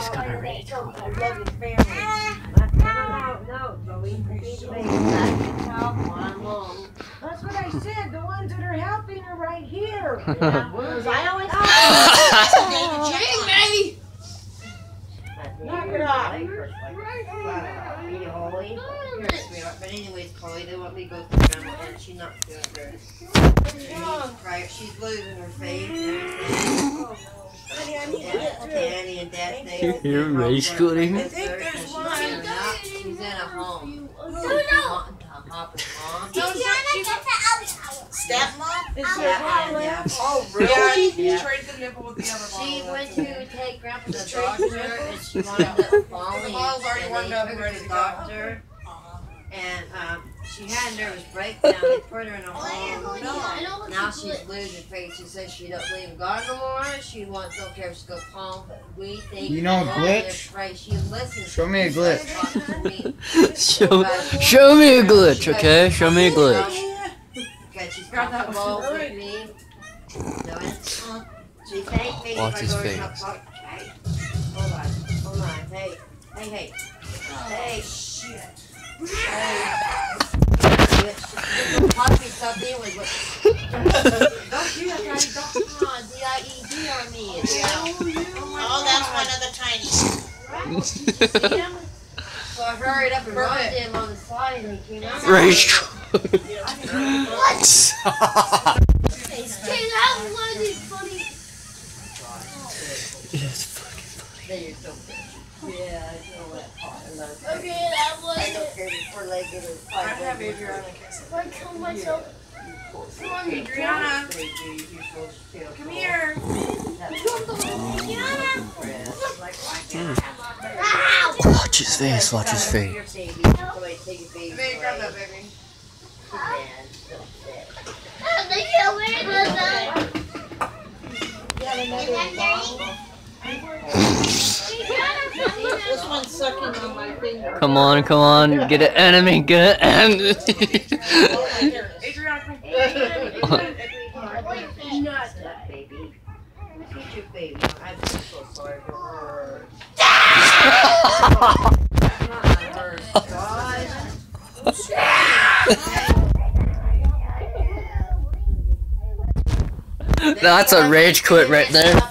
He's gonna. She's long. That's what I said. The ones that are helping are right here. I always Jamie! Knock it off. You're holy. You're sweetheart. But anyways, Chloe, they want me to go to grandma and she's not feeling good. Right, she's losing her faith. Honey, I need to Yeah, get through. Danny and Dad, they. You hear they rage broke quitting? her I think there's and she's one. in a- She's in a home. No, no. Hopper's mom. Stepmom? Is Yeah, there one yeah. left? Oh, really? Yeah. Trade the nipple with the other She went to take grandpa to the doctor and she wanted the volley. The bottle's already and warmed up and ready to to the go. doctor and um, she had a nervous breakdown. They put her in a home. Now she's losing faith. She says she don't believe in God no more. She wants don't care if she goes home. But we think You know a that glitch? they're afraid. She listens. Show me a glitch. talks to me. show, show me a glitch, okay? Show me a glitch. Okay, she's comfortable with me. Uh, she thanked me. Watch if his face. Hey, hold on, hold on. Hey, hey, hey, hey. Shit. Hey. Puppy something with what? Don't do that, Daddy. Don't come on. D-I-E-D on me. Oh, that's one of the tinies. See him? So I hurried up and rubbed him on the side and he came out. Rage Then you're so bitch. Yeah, I know that part. I love it. Okay, that was I don't it. care if it's four-legged I have. Adriana kiss it. I killed myself. Come on, Adriana, They do, you're supposed to feel come here. Like, why can't I have my baby? Watch his face, watch his face. Your baby. Somebody Come on, come on, get an enemy, get an enemy. That's a rage quit right there.